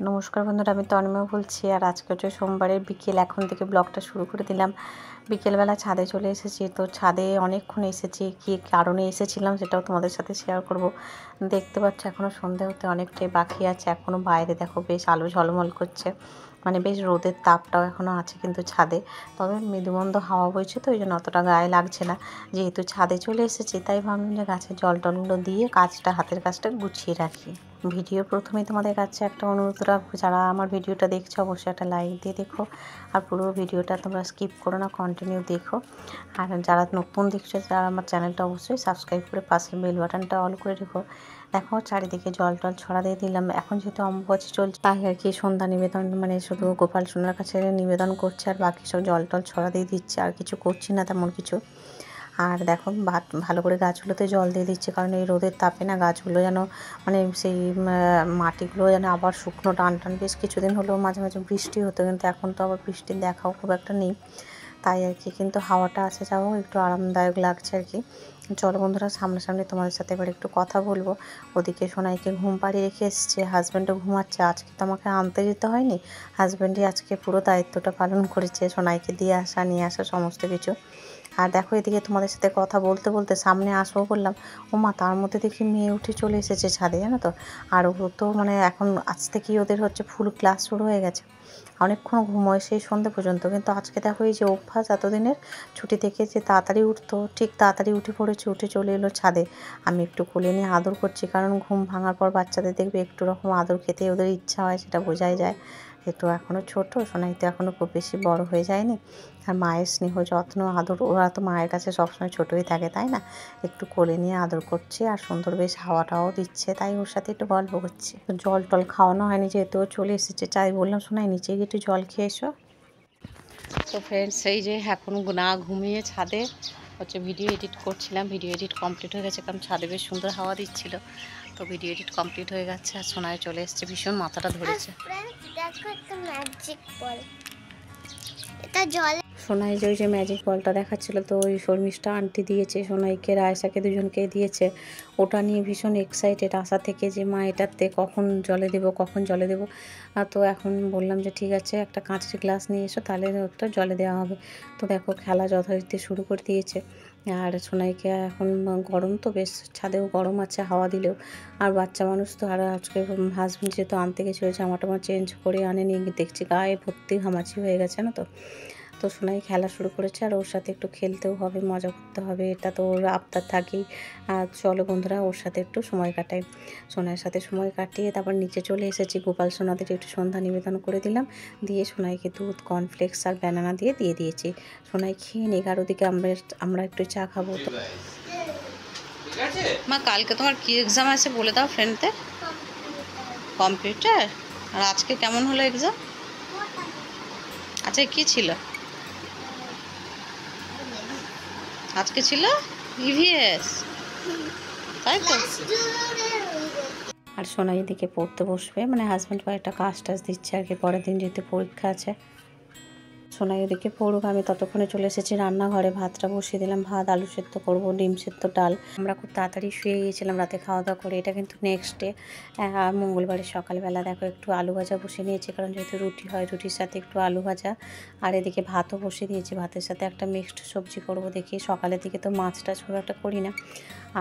নমস্কার বন্ধুরা, আমি তন্ময় বলছি আর আজকে হচ্ছে সোমবারের বিকেল, এখন থেকে ব্লগটা শুরু করে দিলাম। বিকেলবেলা ছাদে চলে এসেছি, তো ছাদে অনেকক্ষণ এসেছি, কী কারণে এসেছিলাম সেটাও তোমাদের সাথে শেয়ার করব। দেখতে পাচ্ছ এখনও সন্ধে হতে অনেকটাই বাকি আছে এখনও বাইরে দেখো বেশ আলো ঝলমল করছে। মানে বেশ রোদের তাপটাও এখনও আছে কিন্তু ছাদে। তবে মৃদুমন্দ হাওয়া বইছে তো, ওই জন্য অতটা গায়ে লাগছে না। যেহেতু ছাদে চলে এসেছি, তাই ভাবলাম যে গাছের জল টলগুলো দিয়ে কাজটা, হাতের কাজটা গুছিয়ে রাখি। ভিডিও প্রথমে তোমাদের কাছে একটা অনুরোধ রাখব, যারা আমার ভিডিওটা দেখছ অবশ্যই একটা লাইক দিয়ে দেখো, আর পুরো ভিডিওটা তোমরা স্কিপ করো না কন্টিনিউ দেখো। আর যারা নতুন দেখছ যারা আমার চ্যানেলটা অবশ্যই সাবস্ক্রাইব করে পাশের বেল বাটনটা অল করে রেখো। দেখো, চারিদিকে জল টল ছড়া দিয়ে দিলাম। এখন যেহেতু অম্বুবাচী চলছে, তাই আর কি সন্ধ্যা নিবেদন মানে শুধু গোপাল সোনার কাছে নিবেদন করছে, আর বাকি সব জল টল ছড়া দিয়ে দিচ্ছে, আর কিছু করছি না তেমন কিছু। আর দেখো ভাত, ভালো করে গাছগুলোতে জল দিয়ে দিচ্ছে, কারণ এই রোদের তাপে না গাছগুলো যেন মানে সেই মাটিগুলো যেন আবার শুকনো টান টান। বেশ কিছুদিন হলেও মাঝে মাঝে বৃষ্টি হতো, কিন্তু এখন তো আবার বৃষ্টির দেখাও খুব একটা নেই। তাই আর কি, কিন্তু হাওয়াটা আছে যাও, একটু আরামদায়ক লাগছে আর কি। চলো বন্ধুরা, সামনাসামনি তোমাদের সাথে এবার একটু কথা বলব। ওদিকে সোনাইকে ঘুম পাড়িয়ে রেখে এসছে হাজব্যান্ডও ঘুমাচ্ছে, আজকে তো আমাকে আনতে যেতে হয়নি। হাজব্যান্ডই আজকে পুরো দায়িত্বটা পালন করেছে, সোনাইকে দিয়ে আসা, নিয়ে আসা, সমস্ত কিছু। আর দেখো এদিকে তোমাদের সাথে কথা বলতে বলতে সামনে আসব বললাম ও মা তার মধ্যে দেখি মেয়ে উঠে চলে এসেছে ছাদে, জানো তো? আর ও তো মানে এখন আজ থেকেই ওদের হচ্ছে ফুল ক্লাস শুরু হয়ে গেছে। অনেকক্ষণ ঘুমোয় সেই সন্ধ্যে পর্যন্ত, কিন্তু আজকে দেখো এই যে অভ্যাস এতদিনের, ছুটি থেকে যে তাড়াতাড়ি উঠতো, ঠিক তাড়াতাড়ি উঠে পড়েছে, উঠে চলে এলো ছাদে। আমি একটু কোলে নিয়ে আদর করছি, কারণ ঘুম ভাঙার পর বাচ্চাদের দেখবে একটু রকম আদর খেতে ওদের ইচ্ছা হয়, সেটা বোঝাই যায়। একটু এখনও ছোটো সোনাই তো এখনও খুব বেশি বড় হয়ে যায়নি। আর মায়ের স্নেহ যত্ন আদর ওরা তো মায়ের কাছে সবসময় ছোটোই থাকে তাই না? একটু কোলে নিয়ে আদর করছে আর সুন্দর বেশ হাওয়াটাও দিচ্ছে তাই ওর সাথে একটু গল্প করছি। জল টল খাওয়ানো হয়নি যেহেতু চলে এসেছে চাই বললাম শোনাই নিচে গিয়ে একটু জল খেয়ে এসো। তো ফ্রেন্ডস এই যে এখন না ঘুমিয়ে ছাদে হচ্ছে ভিডিও এডিট করছিলাম ভিডিও এডিট কমপ্লিট হয়ে গেছে কারণ ছাদে বেশ সুন্দর হাওয়া দিচ্ছিল। তো ভিডিও এডিট কমপ্লিট হয়ে গেছে আর সোনায় চলে এসছে ভীষণ মাথাটা ধরেছে। সোনাই যে ওই যে ম্যাজিক বলটা দেখাচ্ছিল, তো ওই শর্মিষ্ঠা আন্টি দিয়েছে, সোনাইকে রায়সাকে দুজনকে দিয়েছে। ওটা নিয়ে ভীষণ এক্সাইটেড আসা থেকে যে, মা, এটাতে কখন জলে দেব, কখন জলে দেবো? তো এখন বললাম যে, ঠিক আছে, একটা কাঁচের গ্লাস নিয়ে এসো, তাহলে ওটা জলে দেওয়া হবে। তো দেখো, খেলা যথারীতি শুরু করে দিয়েছে। আর সোনাইকে এখন গরম তো বেশ, ছাদেও গরম আছে, হাওয়া দিলেও। আর বাচ্চা মানুষ তো আর আজকে হাজব্যান্ড যেহেতু আনতে গেছিল জামা টামা চেঞ্জ করে আনেনি, দেখছি গায়ে ভর্তি ঘামাচি হয়ে গেছে না তো। তো সোনাই খেলা শুরু করেছে আর ওর সাথে একটু খেলতেও হবে, মজা করতে হবে। এটা তো ওর আবদার থাকেই। আর চলো বন্ধুরা, ওর সাথে একটু সময় কাটাই। সোনাইয়ের সাথে সময় কাটিয়ে তারপর নিচে চলে এসেছি। গোপাল সোনাদের একটু সন্ধ্যা নিবেদন করে দিলাম। দিয়ে সোনাইকে দুধ কর্নফ্লেক্স আর ব্যানানা দিয়ে দিয়ে দিয়েছি। সোনাই খেয়ে নিক, আর ওদিকে আমরা আমরা একটু চা খাব তো। মা, কালকে তোমার কি এক্সাম আছে বলে দাও ফ্রেন্ডদের কম্পিউটার আর আজকে কেমন হলো এক্সাম আচ্ছা কি ছিল? আজকে ছিল ইভিএস তাই তো? আর সোনা এদিকে পড়তে বসবে মানে হাজব্যান্ড একটা কাজ টাজ দিচ্ছে আর কি, পরের দিন যেহেতু পরীক্ষা আছে। সোনাই ওদিকে পড়ুক, আমি ততক্ষণে চলে এসেছি রান্নাঘরে। ভাতটা বসিয়ে দিলাম, ভাত, আলু সেদ্ধ করব, ডিম সেদ্ধ, ডাল। আমরা খুব তাড়াতাড়ি শুয়ে গিয়েছিলাম রাতে খাওয়া দাওয়া করে, এটা কিন্তু নেক্সট ডে মঙ্গলবারের সকালবেলা দেখো, একটু আলু ভাজা বসিয়ে নিয়েছি, কারণ যেহেতু রুটি হয়, রুটির সাথে একটু আলু ভাজা। আর এদিকে ভাতও বসিয়ে দিয়েছি, ভাতের সাথে একটা মিক্সড সবজি করব দেখি, সকালের দিকে তো মাছ টাছ একটা করি না।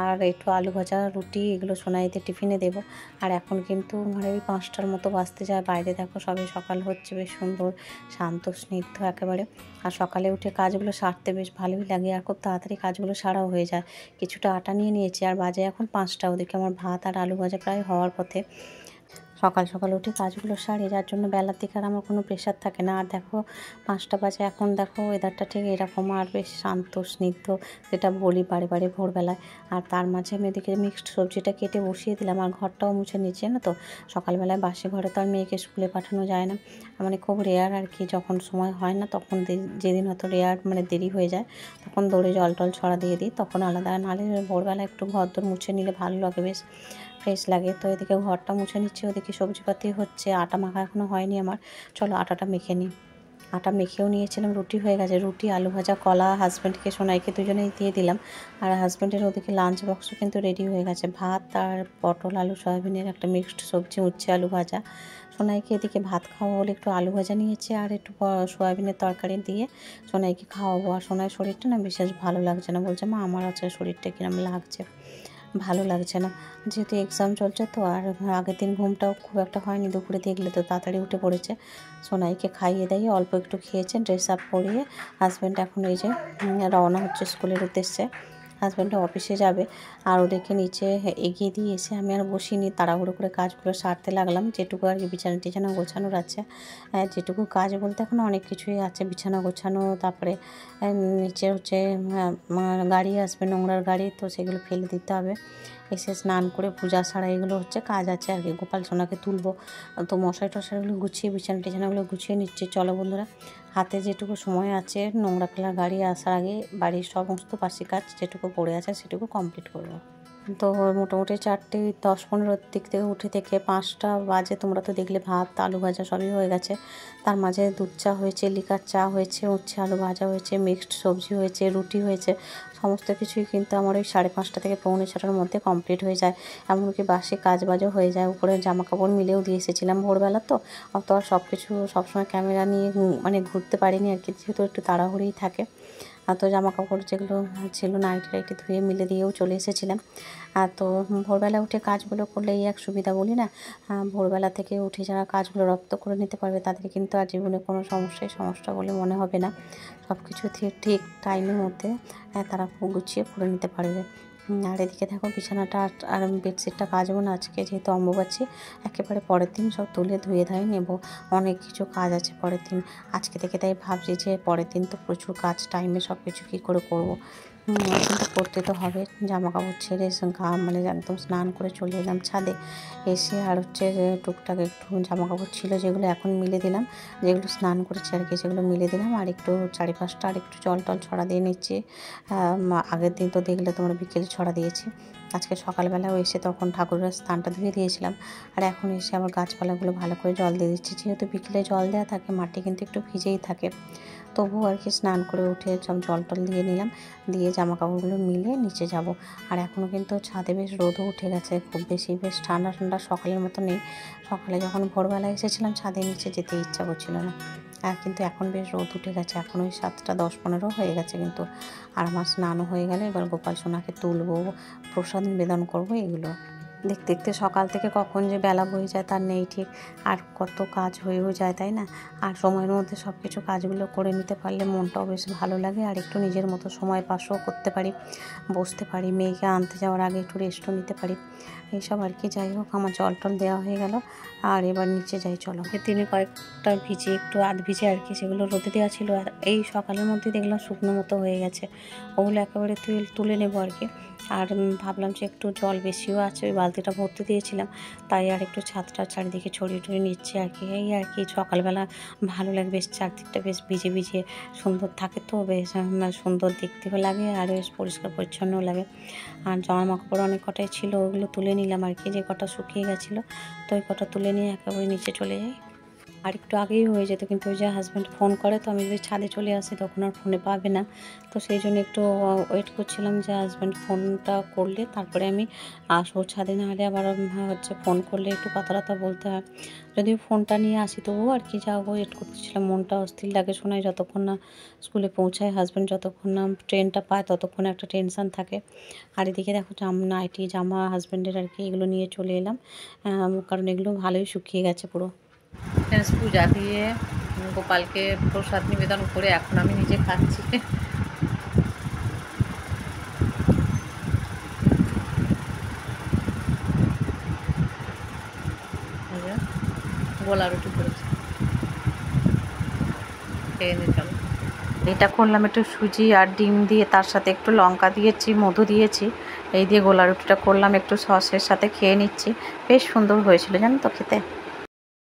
আর একটু আলু ভাজা, রুটি, এগুলো সোনাইতে টিফিনে দেবো। আর এখন কিন্তু মানে ওই পাঁচটার মতো বাঁচতে যায়, বাইরে দেখো সবে সকাল হচ্ছে, বেশ সুন্দর, শান্ত, স্নিগ্ধ একেবারে। আর সকালে উঠে কাজগুলো সারতে বেশ ভালোই লাগে। আর খুব তাড়াতাড়ি কাজগুলো সারাও হয়ে যায়। কিছুটা আটা নিয়ে নিয়েছি। আর বাজে এখন পাঁচটা। ওদিকে আমার ভাত আর আলু ভাজা প্রায় হওয়ার পথে। সকাল সকাল উঠে কাজগুলো সারি, যার জন্য বেলার দিকে আর আমার কোনো প্রেশার থাকে না। আর দেখো, পাঁচটা বাজে এখন দেখো ওয়েদারটা ঠিক এরকম আর বেশ শান্ত, স্নিগ্ধ, যেটা বলি বারে বারে ভোরবেলায়। আর তার মাঝে আমি এদিকে মিক্সড সবজিটা কেটে বসিয়ে দিলাম, আর ঘরটাও মুছে নিচ্ছে না তো? সকালবেলায় বাসে ঘরে তো আর মেয়েকে স্কুলে পাঠানো যায় না। মানে খুব রেয়ার আর কি, যখন সময় হয় না, তখন যেদিন হয়তো রেয়ার মানে দেরি হয়ে যায়, তখন দৌড়ে জল টল ছড়া দিয়ে দিই, তখন আলাদা। নাহলে ভোরবেলা একটু ঘর দর মুছে নিলে ভালো লাগে বেশ। ফ্রেশ লাগে। তো এদিকে ঘরটা মুছে নিচ্ছে, ওদিকে সবজিপাতি হচ্ছে, আটা মাখা এখনও হয়নি আমার। চলো আটাটা মেখে নিই। আটা মেখেও নিয়েছিলাম, রুটি হয়ে গেছে। রুটি, আলু ভাজা, কলা, হাজব্যান্ডকে, সোনাইকে দুজনেই দিয়ে দিলাম। আর হাজব্যান্ডের ওদিকে লাঞ্চ বক্সও কিন্তু রেডি হয়ে গেছে। ভাত আর পটল, আলু, সয়াবিনের একটা মিক্সড সবজি, উচ্ছে, আলু ভাজা। সোনাইকে এদিকে ভাত খাওয়াবো বলে একটু আলু ভাজা নিয়েছি আর একটু সয়াবিনের তরকারি দিয়ে সোনাইকে খাওয়াবো। আর সোনাই শরীরটা না বিশেষ ভালো লাগছে না। বলছে, মা, আমার আছে শরীরটা কিরম লাগছে? ভালো লাগছে না। যেহেতু এক্সাম চলছে, তো আর আগের দিন ঘুমটাও খুব একটা হয়নি, দুপুরে দেখলে তো তাড়াতাড়ি উঠে পড়েছে। সোনাইকে খাইয়ে দিয়ে অল্প একটু খেয়েছে ড্রেস আপ পরিয়ে হাজব্যান্ড এখন এই যে রওনা হচ্ছে স্কুলের উদ্দেশ্যে। হাজব্যান্ড অফিসে যাবে, আর ওদেরকে নিচে এগিয়ে দিয়ে এসে আমি আর বসিনি। তাড়াহুড়ো করে কাজগুলো সারতে লাগলাম। যেটুকু আর কি বিছানা টিছানা গোছানোর আছে যেটুকু কাজ বলতে এখন অনেক কিছুই আছে। বিছানা গোছানো, তারপরে নিচে হচ্ছে গাড়ি আসবে, নোংরার গাড়ি, তো সেগুলো ফেলে দিতে হবে। এসে স্নান করে পূজা ছাড়া এগুলো হচ্ছে কাজ আছে আর কি। গোপাল সোনাকে তুলবো। তো মশাই টশাইগুলো গুছিয়ে, বিছানা টিছানাগুলো গুছিয়ে নিচ্ছি। চলো বন্ধুরা হাতে যেটুকু সময় আছে, নোংরা ফেলার গাড়ি আসার আগে বাড়ির সমস্ত পাশে কাজ যেটুকু পড়ে আছে সেটুকু কমপ্লিট করব। তো মোটামুটি চারটে দশ পনেরোর দিক থেকে উঠে থেকে পাঁচটা বাজে, তোমরা তো দেখলে ভাত, আলু ভাজা সবই হয়ে গেছে। তার মাঝে দুধ চা হয়েছে, লিকার চা হয়েছে, উচ্ছে আলু ভাজা হয়েছে, মিক্সড সবজি হয়েছে, রুটি হয়েছে, সমস্ত কিছুই কিন্তু আমার ওই সাড়ে পাঁচটা থেকে পৌনে ছটার মধ্যে কমপ্লিট হয়ে যায়। এমনকি বাসে কাজ বাজও হয়ে যায়, উপরে জামা কাপড় মিলেও দিয়ে এসেছিলাম ভোরবেলা তো। অত আর সব কিছু সবসময় ক্যামেরা নিয়ে মানে ঘুরতে পারিনি আর কি, যেহেতু একটু তাড়াহুড়িই থাকে। তো জামা কাপড় যেগুলো ছিল নাইটি টাইটি ধুয়ে মিলে দিয়েও চলে এসেছিলাম। আর তো ভোরবেলা উঠে কাজগুলো করলে এই এক সুবিধা বলি না ভোরবেলা থেকে উঠে যারা কাজগুলো রপ্ত করে নিতে পারবে তাদের কিন্তু আর জীবনে কোনো সমস্যাই সমস্যা বলে মনে হবে না। সব কিছু ঠিক ঠিক টাইমের মধ্যে তারা গুছিয়ে করে নিতে পারবে। আর এদিকে দেখো বিছানাটা আর- বেডশিটটা কাচবো না আজকে, যেহেতু অম্বুবাচী। একেবারে পরের দিন সব তুলে ধুয়ে ধুয়ে নেব। অনেক কিছু কাজ আছে পরের দিন। আজকে থেকে তাই ভাবছি যে পরের দিন তো প্রচুর কাজ টাইমে সব কিছু কী করে করব? কিন্তু করতে তো হবে। জামা কাপড় ছেড়ে গা মানে একদম স্নান করে চলে এলাম ছাদে। এসে আর হচ্ছে টুকটাক একটু জামা কাপড় ছিল যেগুলো এখন মিলে দিলাম। যেগুলো স্নান করেছি আর কি সেগুলো মিলে দিলাম। আর একটু চারিপাশটা আর একটু জল টল ছড়া দিয়ে নিচ্ছি। আগের দিন তো দেখলে তোমরা বিকেলে ছড়া দিয়েছি। আজকে সকালবেলাও এসে তখন ঠাকুরের স্থানটা ধুয়ে দিয়েছিলাম। আর এখন এসে আবার গাছপালাগুলো ভালো করে জল দিয়ে দিচ্ছি। যেহেতু বিকেলে জল দেওয়া থাকে, মাটি কিন্তু একটু ভিজেই থাকে। তবুও আর কি স্নান করে উঠে সব জল টল দিয়ে নিলাম। দিয়ে জামা কাপড়গুলো মিলে নিচে যাব। আর এখনও কিন্তু ছাদে বেশ রোদও উঠে গেছে। খুব বেশি বেশ ঠান্ডা ঠান্ডা সকালের মতো নেই। সকালে যখন ভোরবেলা এসেছিলাম, ছাদে নিচে যেতে ইচ্ছা করছিল না। আর কিন্তু এখন বেশ রোদ উঠে গেছে। এখন ওই সাতটা দশ পনেরো হয়ে গেছে কিন্তু। আর আমার স্নানও হয়ে গেলে এবার গোপাল সোনাকে তুলবো, প্রসাদ নিবেদন করব এগুলো। দেখতে দেখতে সকাল থেকে কখন যে বেলা বয়ে যায় তার নেই ঠিক। আর কত কাজ হয়েও যায়, তাই না? আর সময়ের মধ্যে সব কিছু কাজগুলো করে নিতে পারলে মনটাও বেশ ভালো লাগে। আর একটু নিজের মতো সময় পাসও করতে পারি, বসতে পারি, মেয়েকে আনতে যাওয়ার আগে একটু রেস্টও নিতে পারি। এইসব আর কি। যাই হোক আমার জল টল দেওয়া হয়ে গেল। আর এবার নিচে যাই চলো। তিনি কয়েকটা ভিজে একটু আধ ভিজে আর কি সেগুলো রোদে দেওয়া ছিল। আর এই সকালের মধ্যে দেখলাম শুকনো মতো হয়ে গেছে। ওগুলো একেবারে তুলে তুলে নেব আর কি। আর ভাবলাম যে একটু জল বেশিও আছে ওই বালতিটা ভরতে দিয়েছিলাম। তাই আর একটু ছাদটা চারিদিকে ছড়িয়ে টড়িয়ে নিচ্ছে আর কি। এই আর কি সকালবেলা ভালো লাগে বেশ চারদিকটা বেশ ভিজে ভিজে সুন্দর থাকে তো বেশ উম, সুন্দর দেখতেও লাগে আর বেশ পরিষ্কার পরিচ্ছন্নও লাগে। আর জামা কাপড় অনেক কটাই ছিল ওগুলো তুলে নিলাম আর কি, যে কটা শুকিয়ে গেছিল, তো ওই কটা তুলে নিয়ে একেবারে নিচে চলে যাই। আর একটু আগেই হয়ে যেত, কিন্তু ওই যে হাজব্যান্ড ফোন করে, তো আমি যদি ছাদে চলে আসি, তখন আর ফোনে পাবে না। তো সেই জন্য একটু ওয়েট করছিলাম যে হাজব্যান্ড ফোনটা করলে, তারপরে আমি আসব ছাদে না হলে আবার হচ্ছে ফোন করলে একটু কথা টথা বলতে হয়। যদি ফোনটা নিয়ে আসি, তবুও আর কি যাব ওয়েট করতেছিলাম মনটা অস্থির লাগে শোনায় যতক্ষণ না স্কুলে পৌঁছায় হাজব্যান্ড যতক্ষণ না ট্রেনটা পায়, ততক্ষণ একটা টেনশন থাকে। আর এদিকে দেখো, জামা নাইটি জামা হাজব্যান্ডের আর কি, এগুলো নিয়ে চলে এলাম। কারণ এগুলো ভালোই শুকিয়ে গেছে পুরো। গণেশ পূজা দিয়ে গোপালকে প্রসাদ নিবেদন করে এখন আমি নিজে খাচ্ছি। গোলা রুটি করেছি। খেয়ে এটা করলাম একটু সুজি আর ডিম দিয়ে, তার সাথে একটু লঙ্কা দিয়েছি, মধু দিয়েছি। এই দিয়ে গোলা রুটিটা করলাম, একটু সসের সাথে খেয়ে নিচ্ছি। বেশ সুন্দর হয়েছিল জানো তো খেতে।